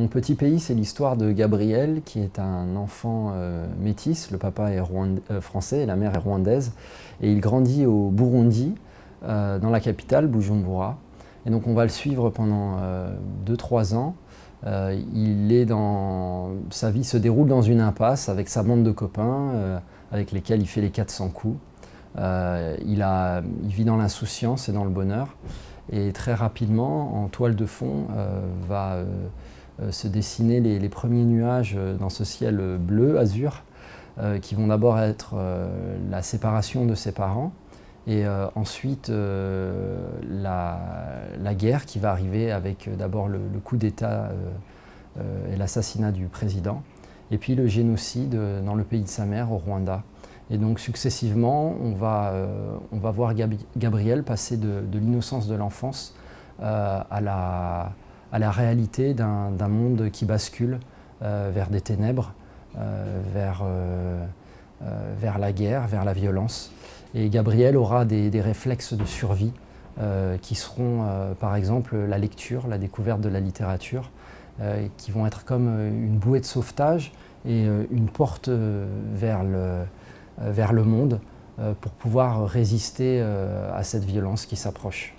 Mon petit pays, c'est l'histoire de Gabriel, qui est un enfant euh, métis. Le papa est euh, français et la mère est rwandaise. Il grandit au Burundi, euh, dans la capitale, Bujumbura. Et donc on va le suivre pendant 2-3 ans. il est dans... Sa vie se déroule dans une impasse avec sa bande de copains, avec lesquels il fait les 400 coups. il, a... il vit dans l'insouciance et dans le bonheur. Et très rapidement, en toile de fond, va se dessiner les, premiers nuages euh, dans ce ciel bleu, azur, euh, qui vont d'abord être la séparation de ses parents, et ensuite la, guerre qui va arriver avec d'abord le, coup d'État et l'assassinat du président, et puis le génocide dans le pays de sa mère, au Rwanda. Et donc successivement, on va, on va voir Gabriel passer de l'innocence de l'enfance à la à la réalité d'un monde qui bascule euh, vers des ténèbres, euh, vers, euh, vers la guerre, vers la violence. Et Gabriel aura des, réflexes de survie qui seront par exemple la lecture, la découverte de la littérature, qui vont être comme une bouée de sauvetage et une porte vers le monde pour pouvoir résister à cette violence qui s'approche.